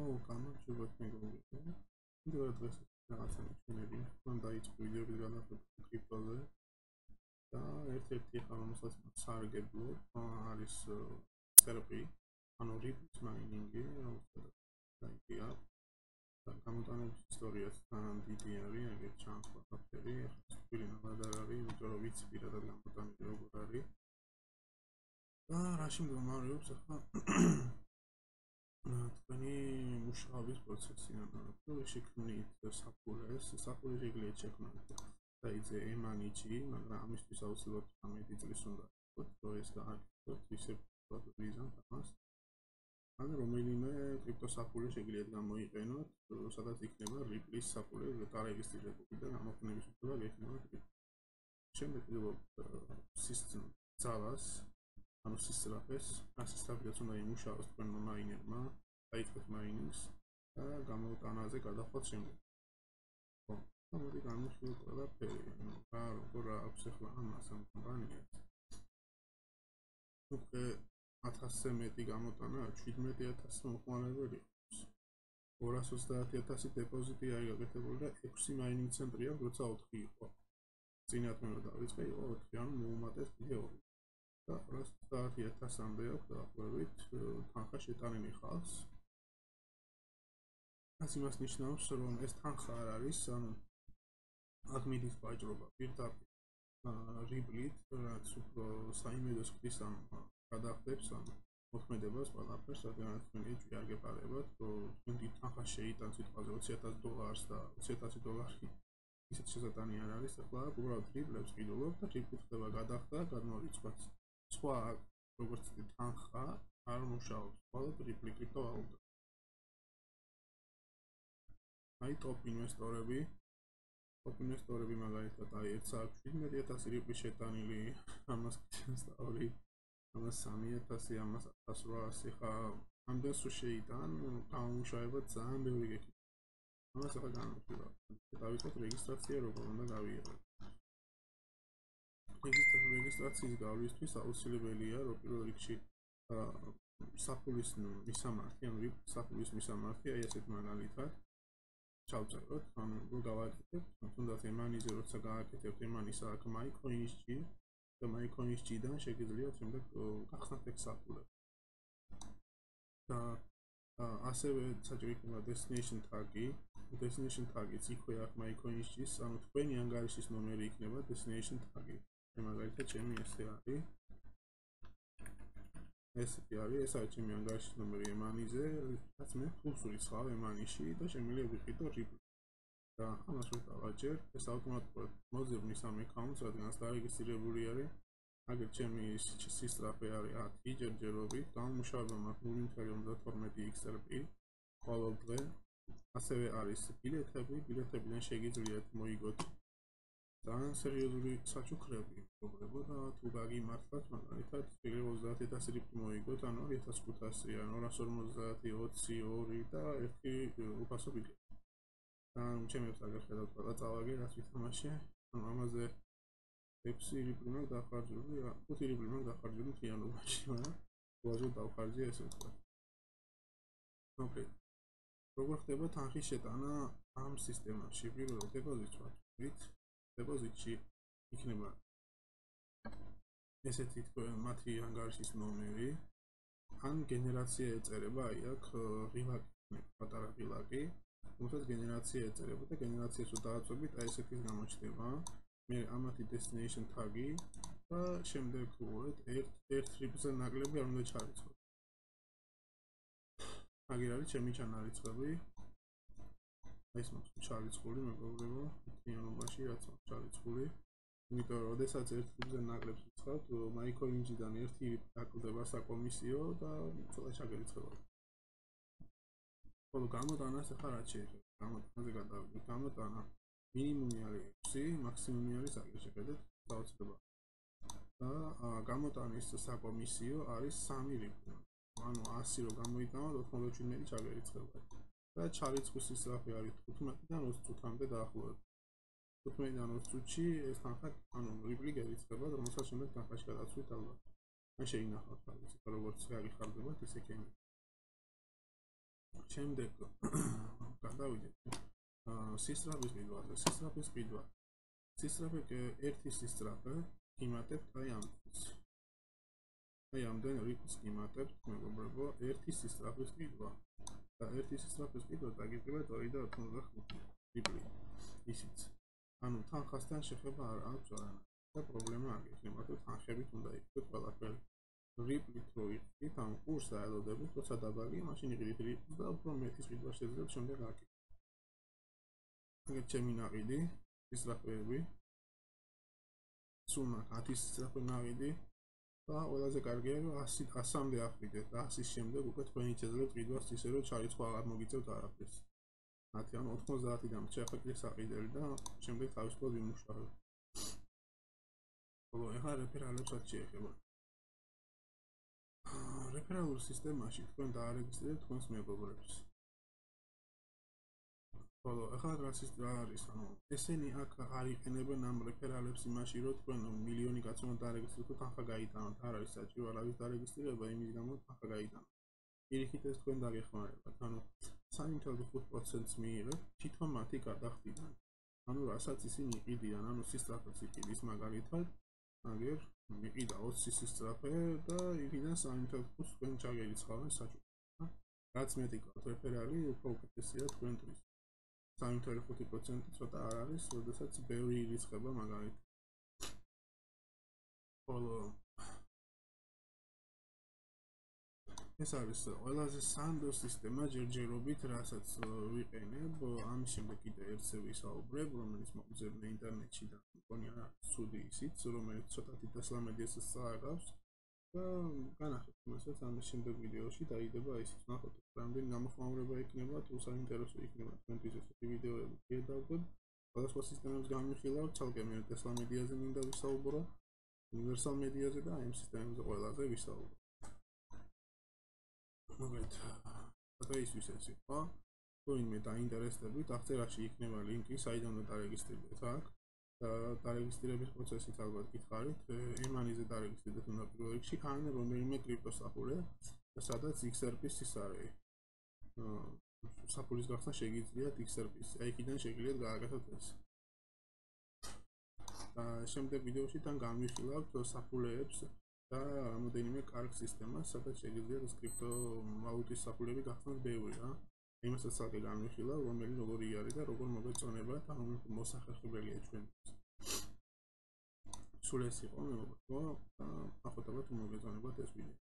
ო, გამარჯობა მეგობრებო. იმდენად დღეს რაღაცა მიჩნევი, მან დაიწყო ვიდეოების განახლება კრიპტოზე. და ერთ-ერთი ახლა რომელსაც სარგებლო არის წერპი, ანუ რიპის მაინინგი, რომელსაც დაიწყია. და გამოტანების ისტორიაც თან დიდი არის, აგერ ჩანს ფოტოები, ახლა სპილი ნაბადარ არის, იმიტომ რომ ვიცი პირადად გამოტანები როგორ არის. და რაში მდგომარეობს ახლა თქვენი მუშაობის პროცესი ანუ თუ შექმნით საფულეს, საფულე შეგიძლიათ შექმნათ და იძე ემანიჩი, მაგრამ ამისთვის აუცილებლად 13 წლის უნდა იყოს, რომ ეს გააკეთოთ ისე ვიზან თამას. ან რომელიმე კრიპტოსაფულე შეგიძლიათ გამოიყენოთ, სადაც იქნება რიპლის საფულე დარეგისტრირებული და ამოქმედების უფლება გექნება. შემდეგ კიდევ სისტემ ძალას ანუ სისტრაფეს, ასისტრაფეც უნდა იმუშაოს თქვენ მაინერმა, დაიწყოთ მაინინგს და გამოტანაზე გადახვათ შემდეგ. ხო, მოდი განვიხილოთ ყველაფერი, ანუ რა როგორ აქვს ახლა ამას ამ კომპანიას. უკვე 1000-ზე მეტი გამოტანა, 17000 მოხმარებელი აქვს. 220000 დეპოზიტი არის გაკეთებული და 6 მაინინგ ცენტრი აქვს, როცა 4 იყო. წინათ მე დავიწყე, იყო 4, ანუ მოუმატეს კიდე 2. და 130000-მდე აქვს დაახლოებით თანხა შეტანილი ხალხს. ასე იმას ნიშნავს, რომ ეს თანხა არ არის, ანუ ადმინის ვაჭრობა პირდაპირ რიბლით, რაც უფრო საიმედოს ხდის ამ გადახდებს ამ მოქმედებას ყველაფერს, რადგან თქვენი ჭი არ გეპარებათ, რომ თქვენი თანხა შეიტანს სიტყვაზე 20000 დოლარს და 20000 დოლარი ისეთ შესატანი არ არის, ახლა უბრალოდ რიბლებს ყიდულობ და რიბლი ხდება გადახდა, გადმორიცხვაც. სხვა როგორც თანხა არ მუშაობს მხოლოდ რიპლი კრიპტოვალუტა აი ტოპ ინვესტორები. ტოპ ინვესტორები მაგალითად აი 1.17 რიპლი შეტანილი ამას სწავლი ამას 3000 ამას 1800 ხა ამდენს რო შეიტან გამომუშავება ძალიან ბევრი გეკი ამას ახლა განვიხილავ დავიწყოთ რეგისტრაცია როგორ უნდა გავიაროთ რეგისტრაციის გავლისთვის აუცილებელია რომ პირველ რიგში საფულის მისამართი ანუ საფულის მისამართი აი ესეთ მაგალითად ჩავწეროთ ანუ რო გავაკეთებ თუნდაც ემანიზე როცა გააკეთებ ემანის აქ მაიკოინსჯი და მაიკოინსჯიდან შეგიძლიათ შემდეგ გახსნათ ეგ საფულები და ასევე საჭირო იქნება destination tag-ი. destination tag-იც იქვე აქ მაიკოინსჯის ანუ თქვენი ანგარიშის ნომერი იქნება destination tag-ი. მაგალითად ჩემი ესე არის ესე არის ეს არის ჩემი ანგარიშის ნომერი ემანიზე რაც მე ფულს ვიცხავ ემანიში და შემიძლია ვიყიდო რიპლი და ამას ვიყავაჯერ ეს ავტომატურად მოძებნის ამ აკაუნტს რადგან დარეგისტრირებული არის. აგერ ჩემი სისტრაფე არის 10 ჯერჯერობით გამომუშავება მაქვს 0.12 XRP ყოველდღე ასევე არის ბილეთები ბილეთებიდან შეგიძლიათ მოიგოთ ძალიან სერიოზული საჩუქრები მოგებო და თუ გაგიმართლათ მაგალითად 30000 რიფი მოიგოთ ანუ 1500 ანუ 250 22 და ერთი უფასო ბილეთი ან ჩემებს აგერ ხედავთ ყველა წავაგე რაც ვითამაშე ანუ ამაზე 6 რიფი მაგ დახარჯული 5 რიფი მაგ დახარჯული თიანობაში მაგრამ უაზრო დავხარჯე ესე ვთქვა. ოკეი. როგორ ხდება თანხის შეტანა ამ სისტემაში? პირველ დეპოზიტს ვაჭრით დეპოზიტში იქნება ესეთი მათი ანგარიშის ნომერი. ან გენერაცია ეწერება აი აქ ვილაკი პატარა ვილაკი თუმცა გენერაცია ეწერება და რო დააწვევით აი ესეთი გამოჩნდება მე ამათი destination tag-ი და შემდეგ უყურეთ ერთ ერთ რიბზე ნაკლები არ უნდა ჩარიცხოთ აგერ არის ჩემი ჩანალი წყები ეს მაქვს ჩარიცხული მეგობრებო. მთლიანობაში რაც მაქვს ჩარიცხული იმიტომ რომ შესაძ ერთ ფულზე ნაკლებს ვცხავთ მაიკოინჯიდან ერთი დაკვდება საკომისიო და ცოტა ჩაგერიცხება ხოლო გამოტანას ახლა რაც შეიძლება? გამოტანაზე გადავიდეთ. გამოტანა. მინიმუმი არის 6 მაქსიმუმი არის აგერ შეხედეთ საოცრება. და გამოტანის საკომისიო არის 3 რიბლი ანუ 100 რო გამოიტანოთ 97 ჩაგერიცხება და ჩარიცხვის ისრაფი არის 15-დან 20 წუთამდე დაახლოებით. 15-დან 20 წუთში ეს თანხა ანუ რიბლი გერიცხება, რომელსაც შემდეგ თანხაში გადაცვით ალბათ. ან შეინახავთ ეს როგორც გაიხარდება ისე კენი. შემდეგ გადავიდეთ სისტრაფის ყიდვაზე. სისტრაფის ყიდვა. სისტრაფე ერთი სისტრაფე იმატებთ აი ამის. აი ამდენ რიფს იმატებთ მეგობრებო, ერთი სისტრაფის ყიდვა. და ერთი სისტრაფის ყიდვა დაგიწყება 2 და 85 რიფლი. ისიც. ანუ თანხასთან შეხება არ აქვს არანაირი. და პრობლემა არ იქნება, თუ თანხებით უნდა იყოს ყველაფერი. რიპლით რო იყიდით ამ კურს დაელოდებით, როცა დაბალია, მაშინ იყიდით რიპლს და უფრო მეტი სიტყვა შეძლებ შემდეგ აკეთებთ. ეგ ჩემი ნაყიდი, ისტრაფეები. სულ 10 ისტრაფე ნაყიდი და ყველაზე კარგია რომ 100 100-მდე ახვიდეთ და 100-ის შემდეგ უკვე თქვენი შეძლებთ ყიდვას ისე რომ ჩარიცხვა აღარ მოგიწევთ არაფერს. 10 ან 90-დან შეხვედრით საყიდელი და შემდეგ თავისუფლად ვიმუშავებთ. ხოლო ეხლა რეფერალებსაც შეეხება. რეფერალურ სისტემაში თქვენ დაარეგისტრირებთ თქვენს მეგობრებს. ხოლო ახლა რა სისტემა არის? ანუ ესენი აქ არ იყენებენ ამ რეფერალებს იმაში, რომ თქვენ მილიონი კაცი უნდა დაარეგისტრიროთ, ახლა გაიტანოთ. არ არის საჭირო არავის დარეგისტრირება, იმის გამო ახლა გაიტანოთ. პირიქით ეს თქვენ დაგეხმარებათ. ანუ 3.5%-ს მიიღებთ თვითონ მათი გადახდიდან. ანუ რასაც ისინი იყიდიან, ანუ სისტრაფეს იყიდის მაგალითად, აგერ მიყიდა 20 სისტრაფე და იქიდან 3.5 თქვენ ჩაგერიცხავენ საჭურო. რაც მეტი გქონთ რეფერალი, უფრო უკეთესია თქვენთვის. 3.5% ცოტა არ არის, როდესაც ბევრი ირიცხება მაგალითად. ხოლო ეს არის ყველაზე სანდო სისტემა ჯერჯერობით, რასაც ვიყენებ. ამის შემდეგ კიდე ერთზე ვისაუბრებ, რომელიც მოგზერნე ინტერნეტში და მგონია ცუდი ისიც, რომელიც ცოტათი დასლამედიას წააგავს. და განახეთ მასაც ამის შემდეგ ვიდეოში დაიდება ისიც ნახოთ, რამდენი გამოხმაურება იქნება, თუ საინტერესო იქნება თქვენთვის ესეთი ვიდეოები შედავდებ. სხვადასხვა სისტემებს გამიხილავ, ცალკე მე ტესლა მედიაზე მინდა ვისაუბრო, უნივერსალ მედიაზე და ამ სისტემებზე ყველაზე ვისაუბრო. მოგეთ დღეისთვის ეს იყო. თუ ინმე დაინტერესდებით აღწერაში იქნება ლინკი საიდან უნდა დარეგისტრირდეთ აქ. და დარეგისტრირების პროცესით ალბათ გითხარით ემანიზე დარეგისტრირდეთ უნდა პირველ რიგში ან რომელიმე კრიპტოსახურე სადაც XRP-ს ის არის საფულის გახსნა შეგიძლიათ XRP-ს აი იქიდან შეგიძლიათ გააკეთოთ ეს და შემდეგ ვიდეოში თან განვიხილავთ საფულეებს და რამოდენიმე კარგ სისტემას, სადაც შეგიძლიათ კრიპტო ვალუტის საფულები გახსნათ ბევრი რა. იმასაც საკე განვიხილა, რომელი როგორი არის და როგორ მოგეწონება და რომ მოსახერხებელია ჩვენთვის. სულ ეს იყო მეგობრებო, ახლა თავად მოგეწონებათ ეს ვიდეო.